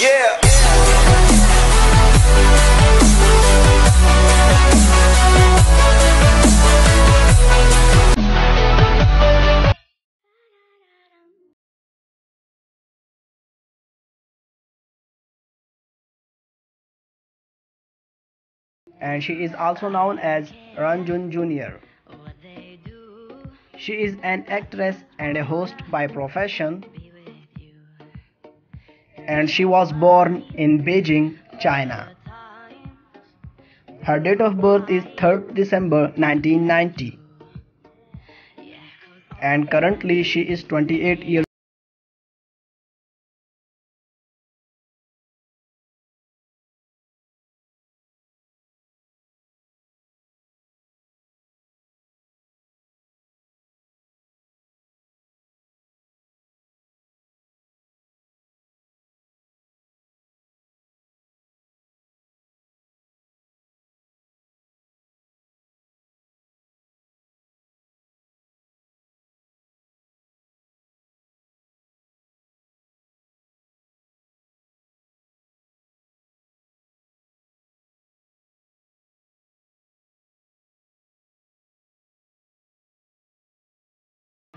Yeah. and she is also known as Ranjun Jr. She is an actress and a host by profession and she was born in Beijing, China. Her date of birth is 3rd December 1990 and currently she is 28 years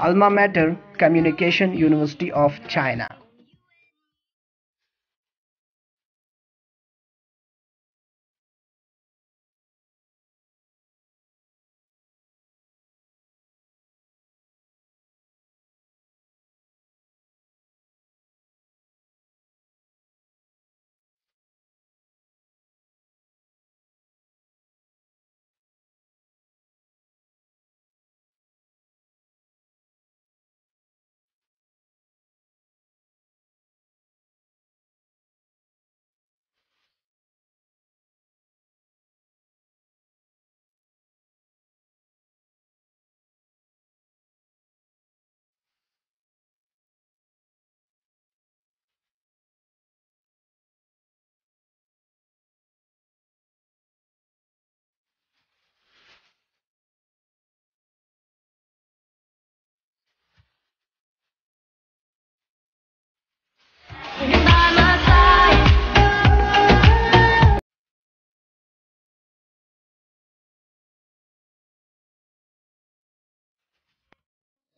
alma mater Communication University of China.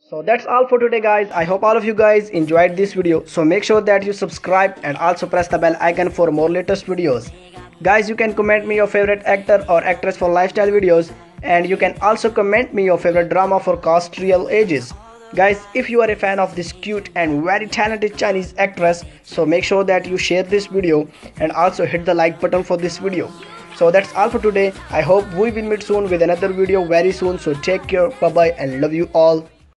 So that's all for today guys. I hope all of you guys enjoyed this video. So make sure that you subscribe and also press the bell icon for more latest videos. Guys you can comment me your favorite actor or actress for lifestyle videos and you can also comment me your favorite drama for cast real ages. Guys if you are a fan of this cute and very talented Chinese actress so make sure that you share this video and also hit the like button for this video. So that's all for today. I hope we will meet soon with another video very soon. So take care. Bye bye and love you all.